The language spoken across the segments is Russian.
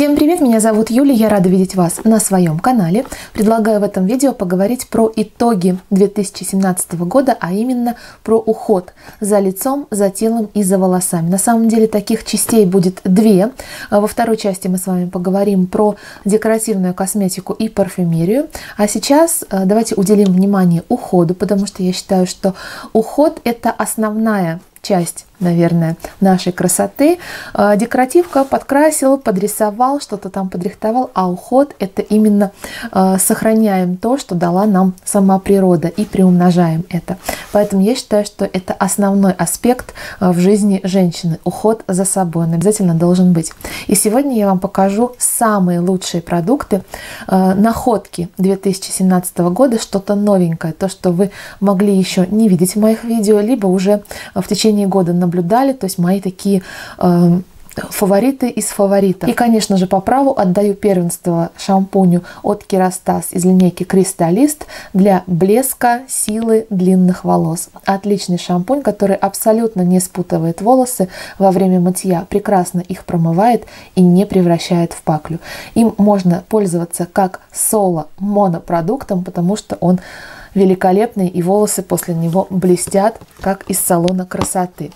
Всем привет, меня зовут Юля, я рада видеть вас на своем канале. Предлагаю в этом видео поговорить про итоги 2017 года, а именно про уход за лицом, за телом и за волосами. На самом деле таких частей будет две. Во второй части мы с вами поговорим про декоративную косметику и парфюмерию. А сейчас э, давайте уделим внимание уходу, потому что я считаю, что уход это основная часть наверное, нашей красоты. А, декоративка подкрасил, подрисовал, что-то там подрихтовал, а уход – это именно а, сохраняем то, что дала нам сама природа и приумножаем это. Поэтому я считаю, что это основной аспект а, в жизни женщины – уход за собой. Он обязательно должен быть. И сегодня я вам покажу самые лучшие продукты, находки 2017 года, что-то новенькое, то, что вы могли еще не видеть в моих видео, либо уже в течение года наблюдать наблюдали, то есть мои такие э, фавориты из фаворитов. И, конечно же, по праву отдаю первенство шампуню от Kerastase из линейки Кристаллист для блеска, силы длинных волос. Отличный шампунь, который абсолютно не спутывает волосы во время мытья, прекрасно их промывает и не превращает в паклю. Им можно пользоваться как соло монопродуктом, потому что он великолепный, и волосы после него блестят, как из салона красоты.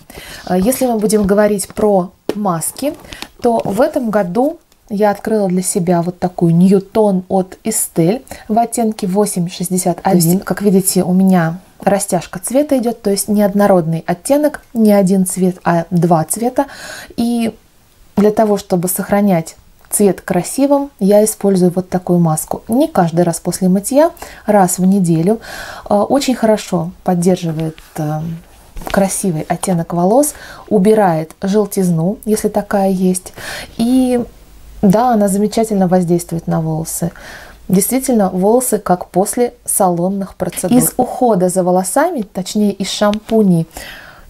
А если мы будем говорить про маски, то в этом году я открыла для себя вот такую Ньютон от Estelle в оттенке 861. Как видите, у меня растяжка цвета идет, то есть неоднородный оттенок, не один цвет, а два цвета. И для того, чтобы сохранять цвет красивым, я использую вот такую маску. Не каждый раз после мытья, раз в неделю. Э, очень хорошо поддерживает э, красивый оттенок волос, убирает желтизну, если такая есть. И да, она замечательно воздействует на волосы. Действительно, волосы как после салонных процедур. Из ухода за волосами, точнее из шампуней,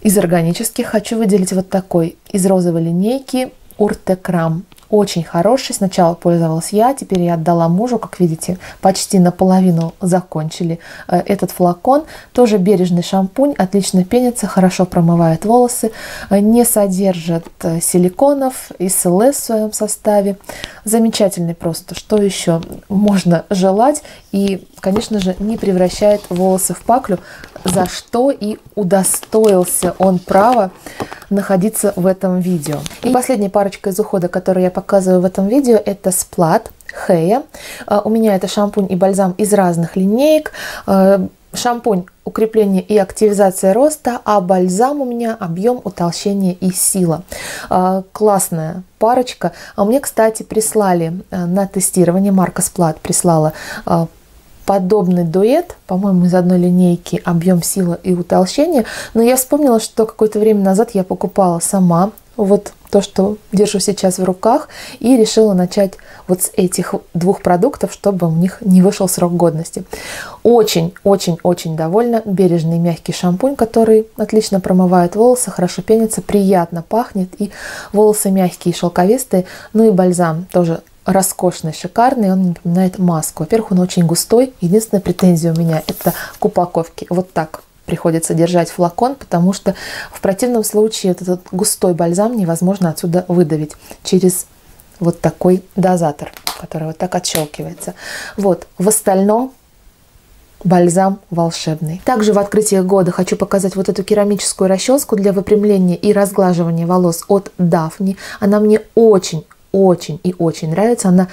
из органических, хочу выделить вот такой из розовой линейки Уртекрам очень хороший. Сначала пользовалась я, теперь я отдала мужу, как видите, почти наполовину закончили э, этот флакон. Тоже бережный шампунь, отлично пенится, хорошо промывает волосы, э, не содержит э, силиконов СЛС в своем составе. Замечательный просто. Что еще можно желать? И, конечно же, не превращает волосы в паклю, за что и удостоился он права находиться в этом видео. И последняя парочка из ухода, которую я показываю в этом видео, это сплат Хея. А, у меня это шампунь и бальзам из разных линеек. А, шампунь укрепление и активизация роста, а бальзам у меня объем, утолщение и сила. А, классная парочка. А мне, кстати, прислали на тестирование, Марка Сплат прислала подобный дуэт, по-моему, из одной линейки объем, сила и утолщение. Но я вспомнила, что какое-то время назад я покупала сама вот то, что держу сейчас в руках, и решила начать вот с этих двух продуктов, чтобы у них не вышел срок годности. Очень-очень-очень довольна. Бережный мягкий шампунь, который отлично промывает волосы, хорошо пенится, приятно пахнет, и волосы мягкие, шелковистые. Ну и бальзам тоже роскошный, шикарный, он напоминает маску. Во-первых, он очень густой. Единственная претензия у меня это к упаковке. Вот так приходится держать флакон, потому что в противном случае этот густой бальзам невозможно отсюда выдавить через вот такой дозатор, который вот так отщелкивается. Вот, в остальном бальзам волшебный. Также в открытии года хочу показать вот эту керамическую расческу для выпрямления и разглаживания волос от Дафни. Она мне очень очень и очень нравится. Она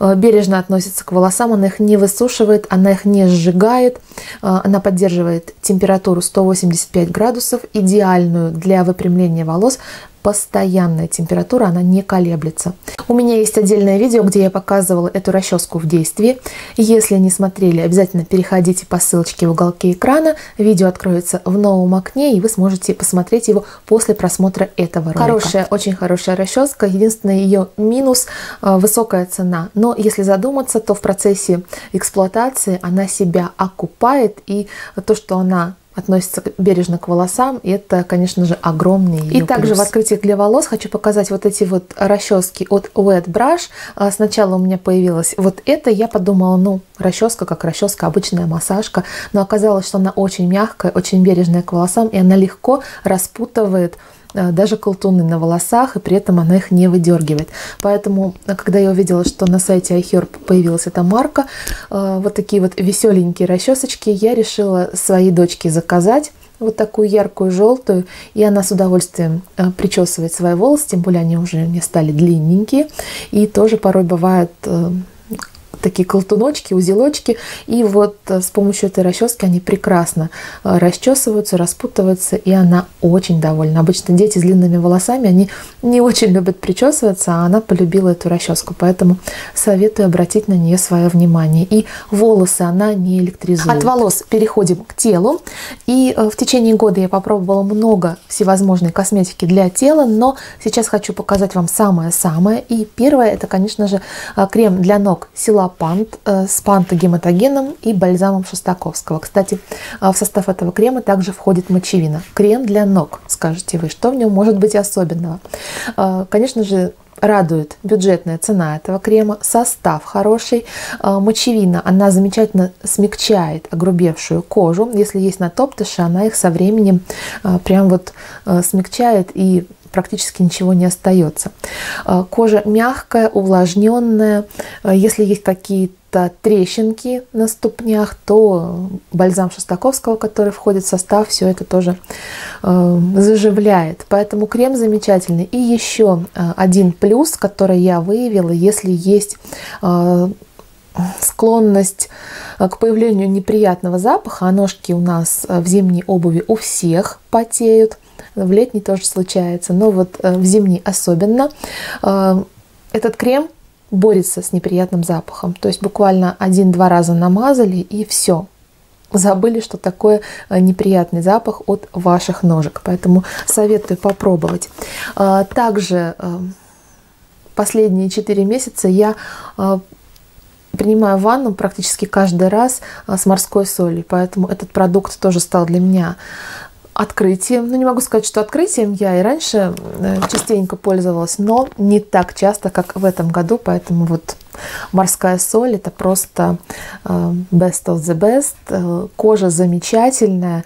э, бережно относится к волосам, она их не высушивает, она их не сжигает, э, она поддерживает температуру 185 градусов, идеальную для выпрямления волос постоянная температура, она не колеблется. У меня есть отдельное видео, где я показывала эту расческу в действии. Если не смотрели, обязательно переходите по ссылочке в уголке экрана. Видео откроется в новом окне, и вы сможете посмотреть его после просмотра этого ролика. Хорошая, очень хорошая расческа. Единственный ее минус э, – высокая цена. Но если задуматься, то в процессе эксплуатации она себя окупает, и то, что она относится бережно к волосам, и это, конечно же, огромный И плюс. также в открытии для волос хочу показать вот эти вот расчески от Wet Brush. А, сначала у меня появилась вот это, я подумала, ну, расческа как расческа, обычная массажка, но оказалось, что она очень мягкая, очень бережная к волосам, и она легко распутывает даже колтуны на волосах, и при этом она их не выдергивает. Поэтому, когда я увидела, что на сайте iHerb появилась эта марка, вот такие вот веселенькие расчесочки, я решила своей дочке заказать вот такую яркую желтую, и она с удовольствием э, причесывает свои волосы, тем более они уже не стали длинненькие, и тоже порой бывает э, такие колтуночки, узелочки. И вот э, с помощью этой расчески они прекрасно э, расчесываются, распутываются, и она очень довольна. Обычно дети с длинными волосами, они не очень любят причесываться, а она полюбила эту расческу. Поэтому советую обратить на нее свое внимание. И волосы она не электризует. От волос переходим к телу. И э, в течение года я попробовала много всевозможной косметики для тела, но сейчас хочу показать вам самое-самое. И первое, это, конечно же, крем для ног Сила пант э, с пантогематогеном и бальзамом Шостаковского. Кстати, э, в состав этого крема также входит мочевина. Крем для ног, скажете вы. Что в нем может быть особенного? Э, конечно же, радует бюджетная цена этого крема, состав хороший, мочевина, она замечательно смягчает огрубевшую кожу. Если есть натоптыши, она их со временем прям вот смягчает и практически ничего не остается. Э, кожа мягкая, увлажненная. Э, если есть какие-то трещинки на ступнях, то бальзам Шостаковского, который входит в состав, все это тоже э, заживляет. Поэтому крем замечательный. И еще один плюс, который я выявила, если есть склонность к появлению неприятного запаха, а ножки у нас в зимней обуви у всех потеют, в летний тоже случается, но вот э, в зимний особенно. Э, этот крем борется с неприятным запахом. То есть буквально один-два раза намазали и все. Забыли, что такое э, неприятный запах от ваших ножек. Поэтому советую попробовать. Также последние 4 месяца я принимаю ванну практически каждый раз с морской солью, поэтому этот продукт тоже стал для меня открытием. Ну, не могу сказать, что открытием я и раньше э, частенько пользовалась, но не так часто, как в этом году, поэтому вот морская соль это просто э, best of the best. Э, кожа замечательная,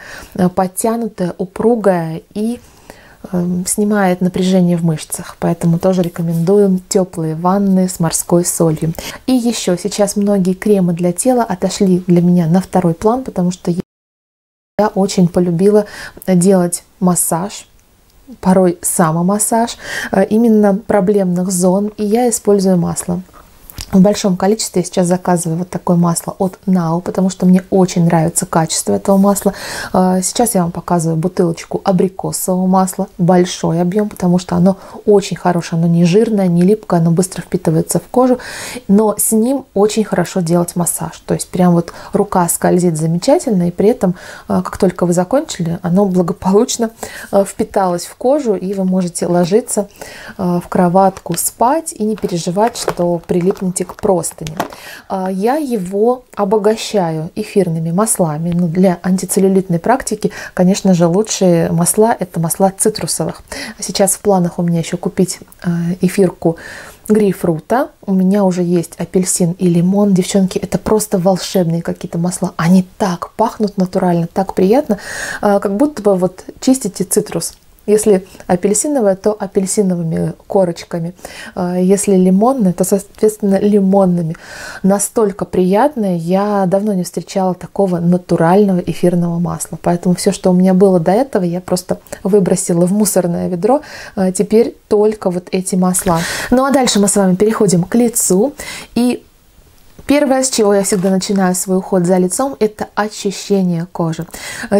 подтянутая, упругая и снимает напряжение в мышцах, поэтому тоже рекомендуем теплые ванны с морской солью. И еще сейчас многие кремы для тела отошли для меня на второй план, потому что я очень полюбила делать массаж, порой самомассаж э, именно проблемных зон, и я использую масло в большом количестве я сейчас заказываю вот такое масло от Now, потому что мне очень нравится качество этого масла. А, сейчас я вам показываю бутылочку абрикосового масла, большой объем, потому что оно очень хорошее, оно не жирное, не липкое, оно быстро впитывается в кожу, но с ним очень хорошо делать массаж. То есть прям вот рука скользит замечательно, и при этом, а, как только вы закончили, оно благополучно а, впиталось в кожу, и вы можете ложиться в кроватку спать и не переживать, что прилипнет зонтик простыни. А, я его обогащаю эфирными маслами. Ну, для антицеллюлитной практики, конечно же, лучшие масла – это масла цитрусовых. Сейчас в планах у меня еще купить а, эфирку грейпфрута. У меня уже есть апельсин и лимон. Девчонки, это просто волшебные какие-то масла. Они так пахнут натурально, так приятно, а, как будто бы вот чистите цитрус. Если апельсиновое, то апельсиновыми корочками. А, если лимонное, то, соответственно, лимонными. Настолько приятное. Я давно не встречала такого натурального эфирного масла. Поэтому все, что у меня было до этого, я просто выбросила в мусорное ведро. А, теперь только вот эти масла. Ну а дальше мы с вами переходим к лицу. И Первое, с чего я всегда начинаю свой уход за лицом, это очищение кожи.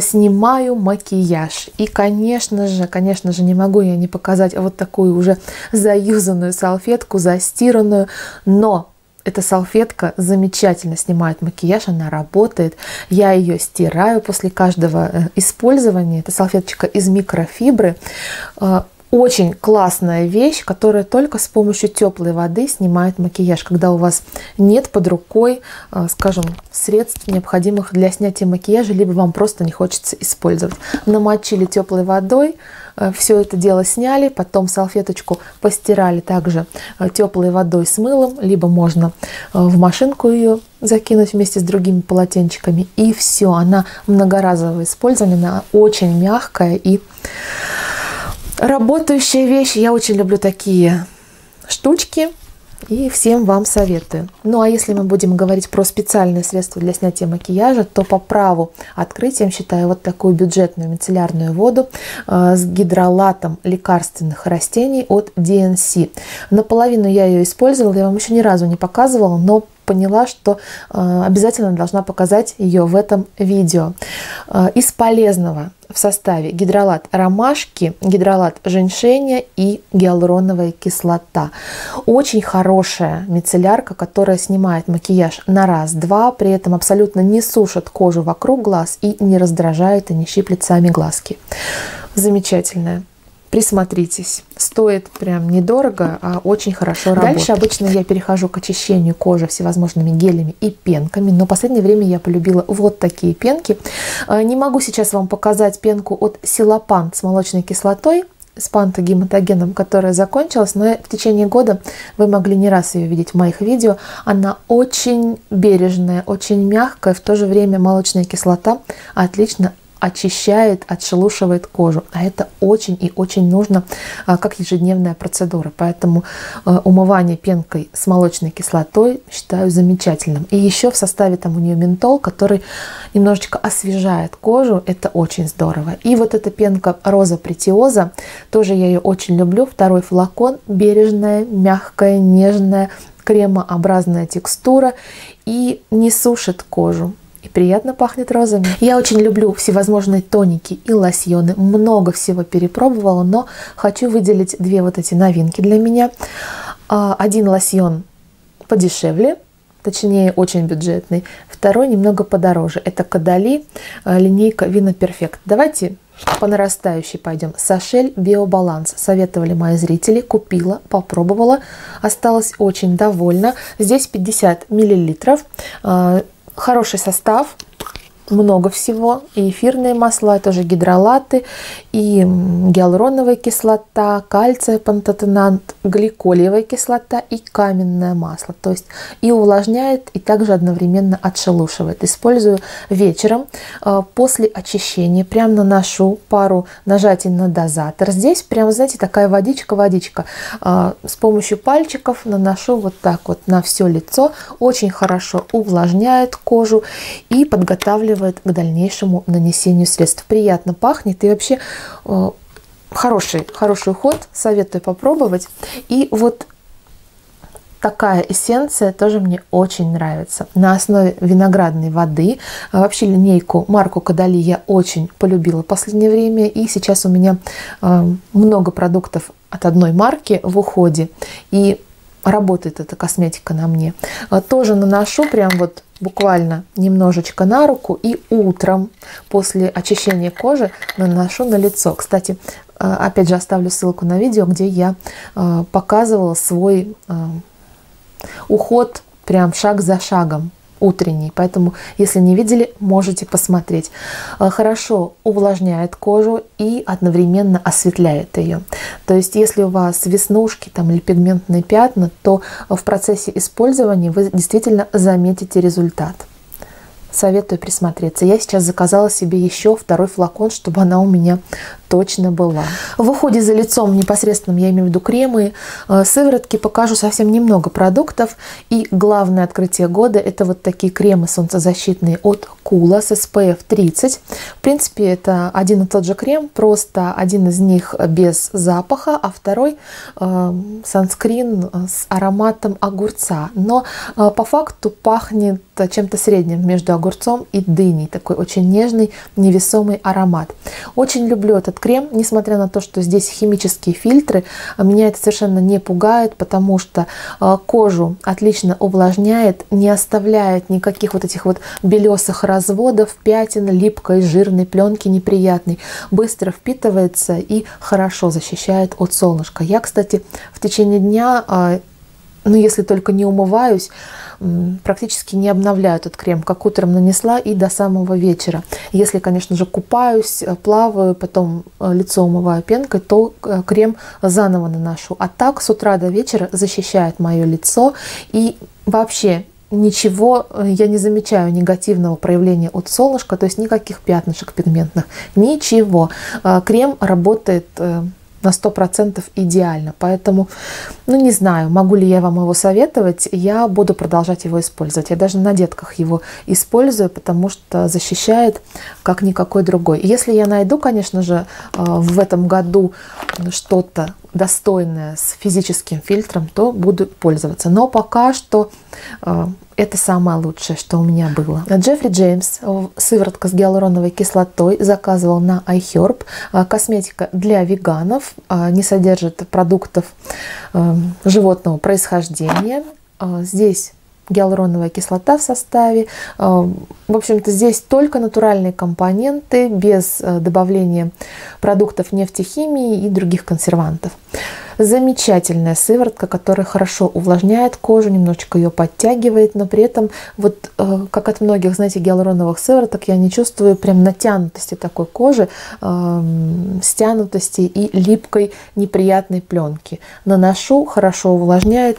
Снимаю макияж. И, конечно же, конечно же, не могу я не показать вот такую уже заюзанную салфетку, застиранную, но эта салфетка замечательно снимает макияж, она работает. Я ее стираю после каждого э, использования. Это салфеточка из микрофибры э, очень классная вещь, которая только с помощью теплой воды снимает макияж, когда у вас нет под рукой, э, скажем, средств, необходимых для снятия макияжа, либо вам просто не хочется использовать. Намочили теплой водой, э, все это дело сняли, потом салфеточку постирали также э, теплой водой с мылом, либо можно в машинку ее закинуть вместе с другими полотенчиками, и все, она многоразовое использование, она очень мягкая и Работающая вещь. Я очень люблю такие штучки. И всем вам советую. Ну а если мы будем говорить про специальные средства для снятия макияжа, то по праву открытием считаю вот такую бюджетную мицеллярную воду э, с гидролатом лекарственных растений от DNC. Наполовину я ее использовала, я вам еще ни разу не показывала, но поняла, что э, обязательно должна показать ее в этом видео. Э, из полезного в составе гидролат ромашки, гидролат женьшеня и гиалуроновая кислота. Очень хорошая мицеллярка, которая снимает макияж на раз-два, при этом абсолютно не сушит кожу вокруг глаз и не раздражает и не щиплет сами глазки. Замечательная присмотритесь. Стоит прям недорого, а очень хорошо работает. Дальше обычно я перехожу к очищению кожи всевозможными гелями и пенками, но в последнее время я полюбила вот такие пенки. А, не могу сейчас вам показать пенку от Силопан с молочной кислотой, с пантогематогеном, которая закончилась, но в течение года вы могли не раз ее видеть в моих видео. Она очень бережная, очень мягкая, в то же время молочная кислота отлично очищает, отшелушивает кожу. А это очень и очень нужно а, как ежедневная процедура. Поэтому а, умывание пенкой с молочной кислотой считаю замечательным. И еще в составе там у нее ментол, который немножечко освежает кожу. Это очень здорово. И вот эта пенка роза претиоза, тоже я ее очень люблю. Второй флакон, бережная, мягкая, нежная, кремообразная текстура и не сушит кожу и приятно пахнет розами. Я очень люблю всевозможные тоники и лосьоны. Много всего перепробовала, но хочу выделить две вот эти новинки для меня. А, один лосьон подешевле, точнее очень бюджетный. Второй немного подороже. Это Кадали, а, линейка Вина Перфект. Давайте по нарастающей пойдем. Сашель Биобаланс. Советовали мои зрители. Купила, попробовала. Осталась очень довольна. Здесь 50 миллилитров а, хороший состав, много всего. И эфирные масла, и тоже гидролаты, и гиалуроновая кислота, кальция, пантотенант, гликолиевая кислота и каменное масло. То есть и увлажняет, и также одновременно отшелушивает. Использую вечером э, после очищения. Прям наношу пару нажатий на дозатор. Здесь прям, знаете, такая водичка-водичка. Э, с помощью пальчиков наношу вот так вот на все лицо. Очень хорошо увлажняет кожу и подготавливает к дальнейшему нанесению средств. Приятно пахнет и вообще Э, хороший, хороший уход, советую попробовать. И вот такая эссенция тоже мне очень нравится. На основе виноградной воды. А вообще линейку марку Кадали я очень полюбила в последнее время. И сейчас у меня э, много продуктов от одной марки в уходе. И работает эта косметика на мне. Э, тоже наношу прям вот буквально немножечко на руку и утром после очищения кожи наношу на лицо. Кстати, э, опять же оставлю ссылку на видео, где я э, показывала свой э, уход прям шаг за шагом утренний. Поэтому, если не видели, можете посмотреть. Э, хорошо увлажняет кожу и одновременно осветляет ее. То есть, если у вас веснушки там, или пигментные пятна, то в процессе использования вы действительно заметите результат. Советую присмотреться. Я сейчас заказала себе еще второй флакон, чтобы она у меня точно была. В уходе за лицом непосредственным я имею в виду кремы, э, сыворотки, покажу совсем немного продуктов. И главное открытие года это вот такие кремы солнцезащитные от Кула с SPF 30. В принципе, это один и тот же крем, просто один из них без запаха, а второй э, санскрин с ароматом огурца. Но э, по факту пахнет чем-то средним между огурцом и дыней. Такой очень нежный, невесомый аромат. Очень люблю этот крем, несмотря на то, что здесь химические фильтры, а меня это совершенно не пугает, потому что а, кожу отлично увлажняет, не оставляет никаких вот этих вот белесых разводов, пятен, липкой, жирной пленки неприятной. Быстро впитывается и хорошо защищает от солнышка. Я, кстати, в течение дня, а, ну если только не умываюсь, практически не обновляю этот крем, как утром нанесла и до самого вечера. Если, конечно же, купаюсь, э, плаваю, потом э, лицо умываю пенкой, то э, крем заново наношу. А так с утра до вечера защищает мое лицо и вообще ничего я не замечаю негативного проявления от солнышка, то есть никаких пятнышек пигментных, ничего. Крем работает на 100% идеально. Поэтому, ну не знаю, могу ли я вам его советовать, я буду продолжать его использовать. Я даже на детках его использую, потому что защищает как никакой другой. Если я найду, конечно же, э, в этом году что-то достойное с физическим фильтром, то буду пользоваться. Но пока что э, это самое лучшее, что у меня было. Джеффри Джеймс, э, сыворотка с гиалуроновой кислотой, заказывал на iHerb. Э, косметика для веганов, не содержит продуктов животного происхождения. Здесь гиалуроновая кислота в составе. В общем-то, здесь только натуральные компоненты, без добавления продуктов нефтехимии и других консервантов. Замечательная сыворотка, которая хорошо увлажняет кожу, немножечко ее подтягивает, но при этом, вот э, как от многих, знаете, гиалуроновых сывороток, я не чувствую прям натянутости такой кожи, э, стянутости и липкой неприятной пленки. Наношу, хорошо увлажняет,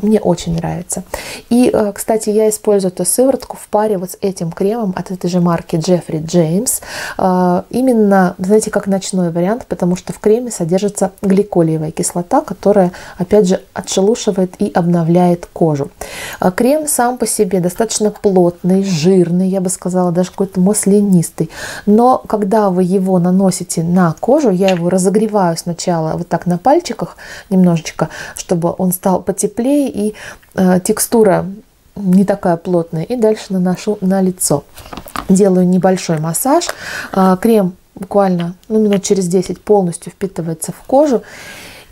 мне очень нравится. И, э, кстати, я использую эту сыворотку в паре вот с этим кремом от этой же марки Jeffrey James. Э, именно, знаете, как ночной вариант, потому что в креме содержится гликолиевая кислота кислота, которая, опять же, отшелушивает и обновляет кожу. А крем сам по себе достаточно плотный, жирный, я бы сказала, даже какой-то маслянистый. Но когда вы его наносите на кожу, я его разогреваю сначала вот так на пальчиках немножечко, чтобы он стал потеплее и э, текстура не такая плотная. И дальше наношу на лицо. Делаю небольшой массаж. Э, крем буквально ну, минут через 10 полностью впитывается в кожу.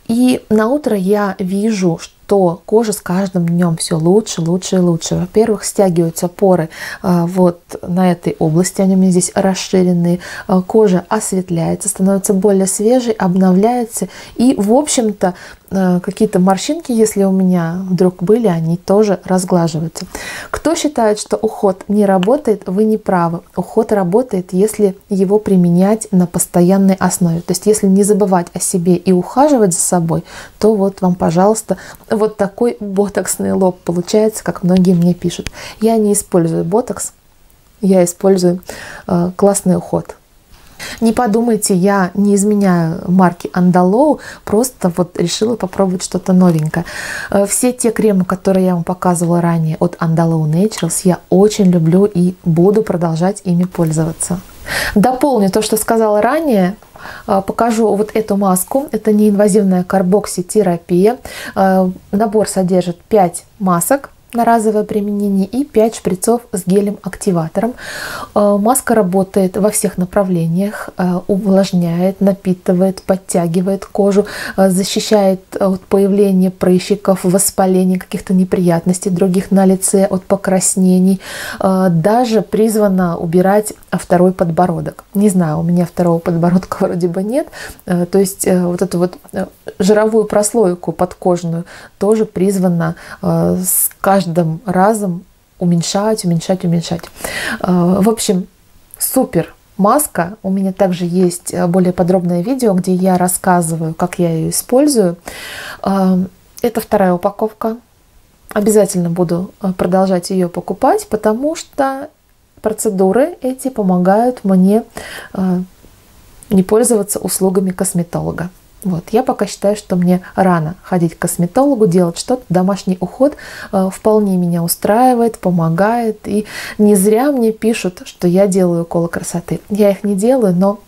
И на утро я вижу, что кожа с каждым днем все лучше, лучше и лучше. Во-первых, стягиваются поры а, вот на этой области, они у меня здесь расширенные. А, кожа осветляется, становится более свежей, обновляется. И, в общем-то, какие-то морщинки, если у меня вдруг были, они тоже разглаживаются. Кто считает, что уход не работает, вы не правы. Уход работает, если его применять на постоянной основе. То есть, если не забывать о себе и ухаживать за собой, то вот вам, пожалуйста, вот такой ботоксный лоб получается, как многие мне пишут. Я не использую ботокс, я использую э, классный уход. Не подумайте, я не изменяю марки Andalou, просто вот решила попробовать что-то новенькое. Э, все те кремы, которые я вам показывала ранее от Andalou Naturals, я очень люблю и буду продолжать ими пользоваться. Дополню то, что сказала ранее, э, покажу вот эту маску. Это неинвазивная карбокситерапия. Э, набор содержит 5 масок на разовое применение и 5 шприцов с гелем-активатором. Э, маска работает во всех направлениях, э, увлажняет, напитывает, подтягивает кожу, э, защищает от появления прыщиков, воспалений, каких-то неприятностей других на лице, от покраснений. Даже призвана убирать второй подбородок. Не знаю, у меня второго подбородка вроде бы нет. То есть вот эту вот жировую прослойку подкожную тоже призвана с каждым каждым разом уменьшать, уменьшать, уменьшать. Э, в общем, супер маска. У меня также есть э, более подробное видео, где я рассказываю, как я ее использую. Э, это вторая упаковка. Обязательно буду продолжать ее покупать, потому что процедуры эти помогают мне не пользоваться услугами косметолога. Вот. Я пока считаю, что мне рано ходить к косметологу, делать что-то. Домашний уход э, вполне меня устраивает, помогает. И не зря мне пишут, что я делаю уколы красоты. Я их не делаю, но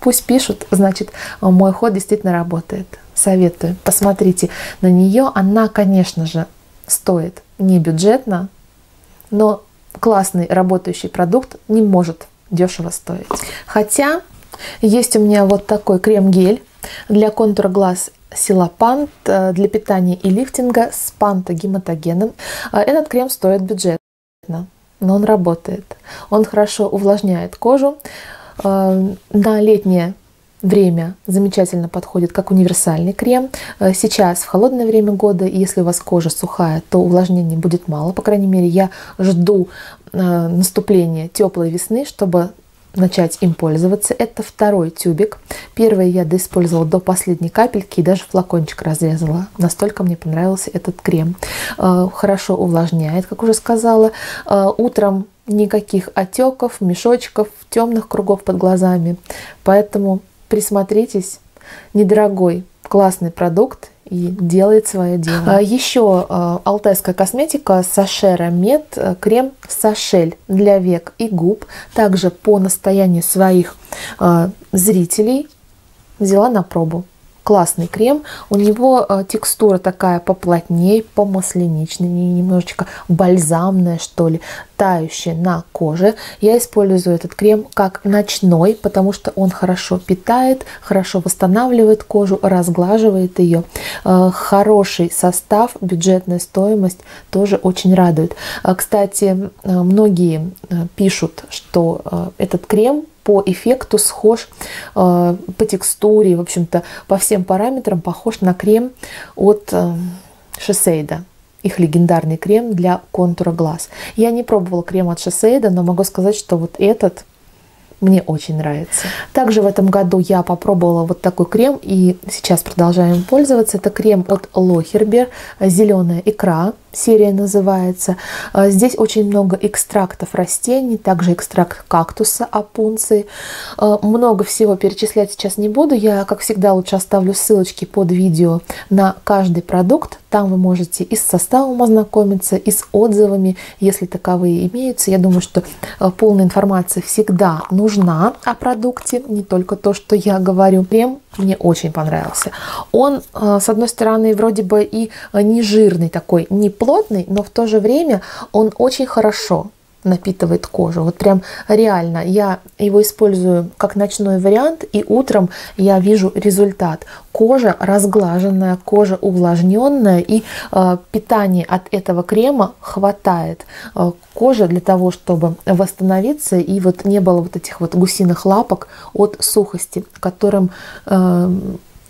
пусть пишут, значит, мой уход действительно работает. Советую. Посмотрите на нее. Она, конечно же, стоит не бюджетно, но классный работающий продукт не может дешево стоить. Хотя есть у меня вот такой крем-гель для контура глаз Силапант э, для питания и лифтинга с пантогематогеном. Э, этот крем стоит бюджетно, но он работает. Он хорошо увлажняет кожу. Э, на летнее время замечательно подходит как универсальный крем. Сейчас в холодное время года, если у вас кожа сухая, то увлажнения будет мало. По крайней мере, я жду наступления теплой весны, чтобы начать им пользоваться. Это второй тюбик. Первый я доиспользовала до последней капельки и даже флакончик разрезала. Настолько мне понравился этот крем. Э, хорошо увлажняет, как уже сказала. Э, утром никаких отеков, мешочков, темных кругов под глазами. Поэтому присмотритесь. недорогой, классный продукт и делает свое дело. А, еще а, алтайская косметика Сашера Мед э, крем Сашель для век и губ. Также по настоянию своих а, зрителей взяла на пробу классный крем. У него текстура такая поплотнее, помасленичная, немножечко бальзамная, что ли, тающая на коже. Я использую этот крем как ночной, потому что он хорошо питает, хорошо восстанавливает кожу, разглаживает ее. Э, хороший состав, бюджетная стоимость тоже очень радует. Э, кстати, многие пишут, что этот крем по эффекту схож, э, по текстуре, в общем-то, по всем параметрам похож на крем от э, Шосейда их легендарный крем для контура глаз. Я не пробовала крем от Шосейда, но могу сказать, что вот этот мне очень нравится. Также в этом году я попробовала вот такой крем и сейчас продолжаем пользоваться. Это крем от Лохербер, зеленая икра серия называется. А, здесь очень много экстрактов растений, также экстракт кактуса, опунции. А, много всего перечислять сейчас не буду. Я, как всегда, лучше оставлю ссылочки под видео на каждый продукт. Там вы можете и с составом ознакомиться, и с отзывами, если таковые имеются. Я думаю, что а, полная информация всегда нужна о продукте, не только то, что я говорю. Крем мне очень понравился. Он, с одной стороны, вроде бы и не жирный такой, не плотный, но в то же время он очень хорошо напитывает кожу. Вот прям реально. Я его использую как ночной вариант, и утром я вижу результат. Кожа разглаженная, кожа увлажненная, и э, питания от этого крема хватает. Э, кожа для того, чтобы восстановиться, и вот не было вот этих вот гусиных лапок от сухости, которым э,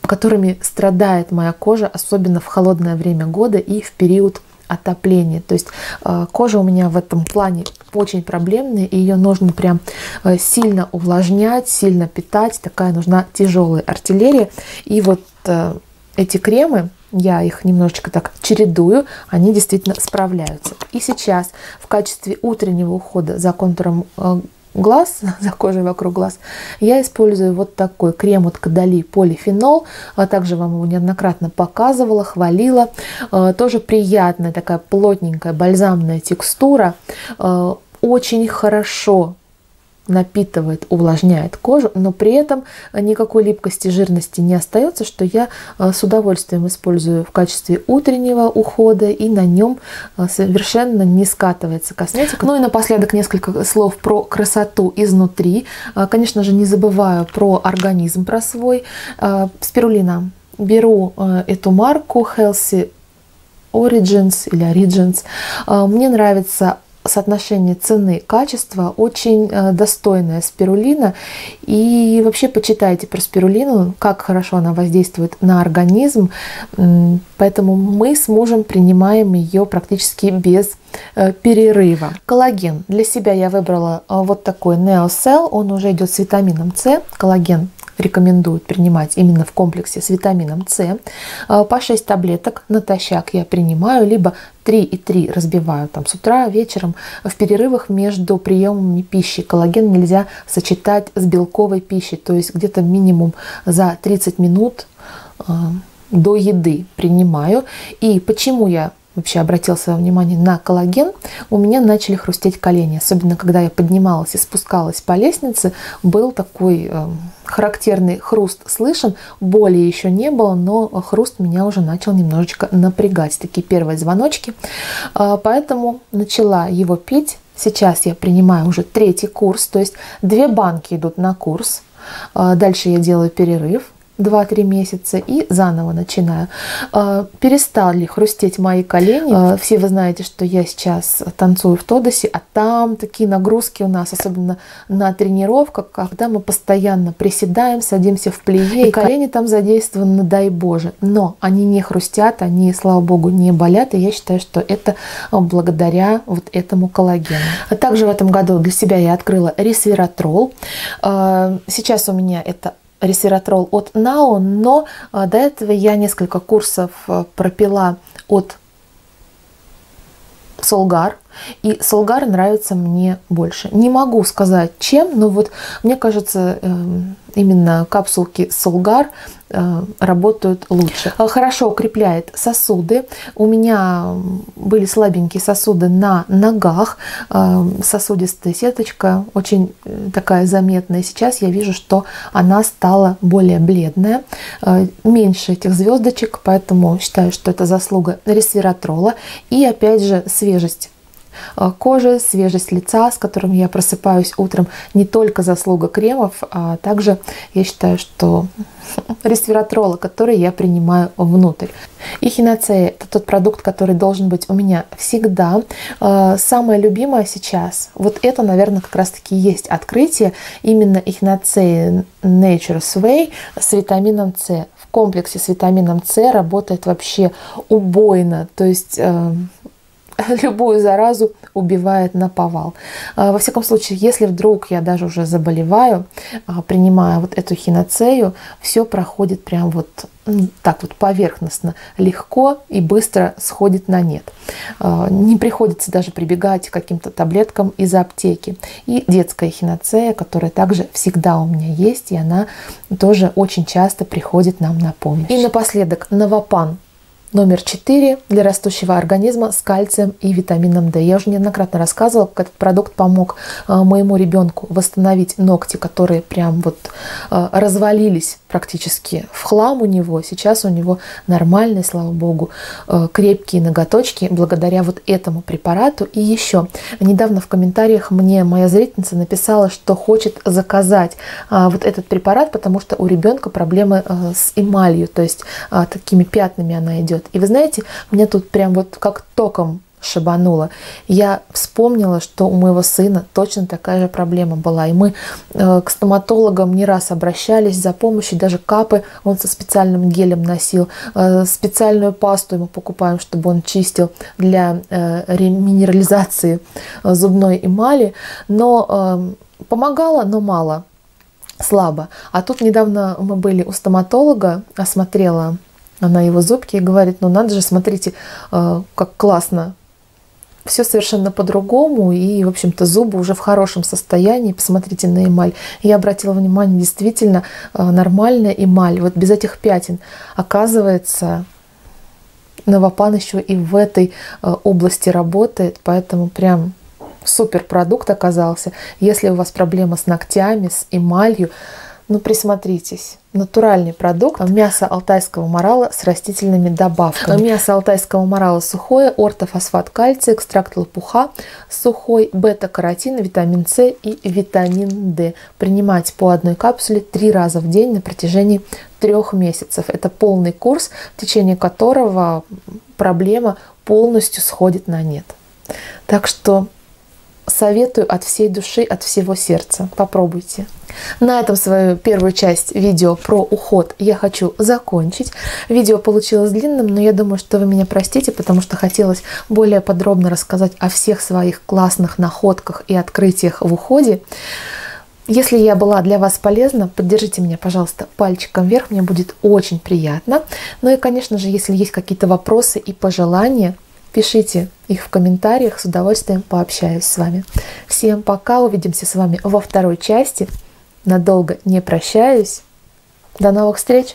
которыми страдает моя кожа, особенно в холодное время года и в период отопления. То есть э, кожа у меня в этом плане очень проблемная, и ее нужно прям э, сильно увлажнять, сильно питать. Такая нужна тяжелая артиллерия. И вот э, эти кремы, я их немножечко так чередую, они действительно справляются. И сейчас в качестве утреннего ухода за контуром глаз, за кожей вокруг глаз, я использую вот такой крем от Кадали полифенол. А также вам его неоднократно показывала, хвалила. А, тоже приятная такая плотненькая бальзамная текстура. А, очень хорошо напитывает, увлажняет кожу, но при этом никакой липкости, жирности не остается, что я э, с удовольствием использую в качестве утреннего ухода, и на нем э, совершенно не скатывается косметика. Ну и напоследок несколько слов про красоту изнутри. Э, конечно же, не забываю про организм, про свой. Спирулина. Беру эту марку Healthy Origins или Origins. Мне нравится соотношение цены качества очень э, достойная спирулина. И вообще почитайте про спирулину, как хорошо она воздействует на организм. Поэтому мы с мужем принимаем ее практически без э, перерыва. Коллаген. Для себя я выбрала э, вот такой Neocell. Он уже идет с витамином С. Коллаген рекомендуют принимать именно в комплексе с витамином С. А, по 6 таблеток натощак я принимаю, либо 3 и 3 разбиваю там с утра, вечером. В перерывах между приемами пищи коллаген нельзя сочетать с белковой пищей, то есть где-то минимум за 30 минут а, до еды принимаю. И почему я вообще обратил свое внимание на коллаген, у меня начали хрустеть колени. Особенно, когда я поднималась и спускалась по лестнице, был такой э, характерный хруст слышен. Боли еще не было, но хруст меня уже начал немножечко напрягать. Такие первые звоночки. Э, поэтому начала его пить. Сейчас я принимаю уже третий курс, то есть две банки идут на курс. Э, дальше я делаю перерыв 2-3 месяца и заново начинаю. А, перестали хрустеть мои колени. А, все вы знаете, что я сейчас танцую в Тодосе, а там такие нагрузки у нас, особенно на тренировках, когда мы постоянно приседаем, садимся в плие, и колени там задействованы, дай Боже. Но они не хрустят, они, слава Богу, не болят, и я считаю, что это благодаря вот этому коллагену. А также в этом году для себя я открыла ресвератрол. Сейчас у меня это ресвератрол от НАО, но а, до этого я несколько курсов а, пропила от Солгар. И Солгар нравится мне больше. Не могу сказать чем, но вот мне кажется, эм, именно капсулки Солгар э, работают лучше. Э, хорошо укрепляет сосуды. У меня были слабенькие сосуды на ногах. Э, сосудистая сеточка очень такая заметная. Сейчас я вижу, что она стала более бледная. Меньше этих звездочек, поэтому считаю, что это заслуга ресвератрола. И опять же свежесть кожи, свежесть лица, с которым я просыпаюсь утром, не только заслуга кремов, а также я считаю, что ресвератрола, который я принимаю внутрь. И это тот продукт, который должен быть у меня всегда. Э, самое любимое сейчас, вот это, наверное, как раз-таки есть открытие именно эхиноцеи Nature's Way с витамином С. В комплексе с витамином С работает вообще убойно. То есть э, любую заразу убивает на повал. А, во всяком случае, если вдруг я даже уже заболеваю, а, принимая вот эту хиноцею, все проходит прям вот так вот поверхностно, легко и быстро сходит на нет. А, не приходится даже прибегать к каким-то таблеткам из аптеки. И детская хиноцея, которая также всегда у меня есть, и она тоже очень часто приходит нам на помощь. И напоследок, Новопан Номер 4 для растущего организма с кальцием и витамином D. Я уже неоднократно рассказывала, как этот продукт помог э, моему ребенку восстановить ногти, которые прям вот э, развалились практически в хлам у него. Сейчас у него нормальные, слава богу, э, крепкие ноготочки благодаря вот этому препарату. И еще, недавно в комментариях мне моя зрительница написала, что хочет заказать вот этот препарат, потому что у ребенка проблемы с эмалью, то есть такими пятнами она идет идет. И вы знаете, меня тут прям вот как током шибануло. Я вспомнила, что у моего сына точно такая же проблема была. И мы э, к стоматологам не раз обращались за помощью, даже капы он со специальным гелем носил, э, специальную пасту ему покупаем, чтобы он чистил для э, реминерализации зубной эмали. Но помогало, но мало слабо. А тут недавно мы были у стоматолога, осмотрела она его зубки и говорит, ну надо же, смотрите, э, как классно. Все совершенно по-другому, и, в общем-то, зубы уже в хорошем состоянии. Посмотрите на эмаль. Я обратила внимание, действительно э, нормальная эмаль, вот без этих пятен. Оказывается, Новопан еще и в этой э, области работает, поэтому прям супер продукт оказался. Если у вас проблема с ногтями, с эмалью, ну присмотритесь. Натуральный продукт. Мясо алтайского морала с растительными добавками. Мясо алтайского морала сухое, ортофосфат кальция, экстракт лопуха сухой, бета-каротин, витамин С и витамин D. Принимать по одной капсуле три раза в день на протяжении трех месяцев. Это полный курс, в течение которого проблема полностью сходит на нет. Так что советую от всей души, от всего сердца. Попробуйте. На этом свою первую часть видео про уход я хочу закончить. Видео получилось длинным, но я думаю, что вы меня простите, потому что хотелось более подробно рассказать о всех своих классных находках и открытиях в уходе. Если я была для вас полезна, поддержите меня, пожалуйста, пальчиком вверх, мне будет очень приятно. Ну и, конечно же, если есть какие-то вопросы и пожелания, Пишите их в комментариях, с удовольствием пообщаюсь с вами. Всем пока, увидимся с вами во второй части. Надолго не прощаюсь. До новых встреч!